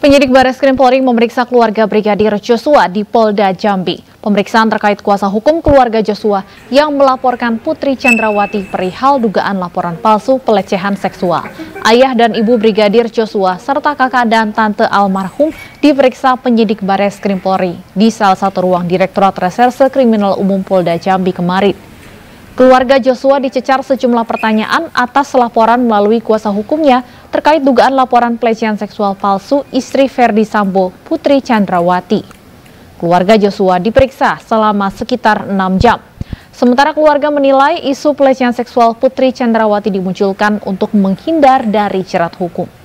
Penyidik Baris Krim Polri memeriksa keluarga Brigadir Joshua di Polda Jambi. Pemeriksaan terkait kuasa hukum keluarga Joshua yang melaporkan Putri Chandrawati perihal dugaan laporan palsu pelecehan seksual. Ayah dan ibu Brigadir Joshua serta kakak dan tante almarhum diperiksa penyidik Baris Krim Polri di salah satu ruang Direktorat Reserse Kriminal Umum Polda Jambi kemarin. Keluarga Joshua dicecar sejumlah pertanyaan atas laporan melalui kuasa hukumnya terkait dugaan laporan pelecehan seksual palsu istri Ferdi Sambo, Putri Chandrawati. Keluarga Joshua diperiksa selama sekitar 6 jam. Sementara keluarga menilai isu pelecehan seksual Putri Chandrawati dimunculkan untuk menghindar dari jerat hukum.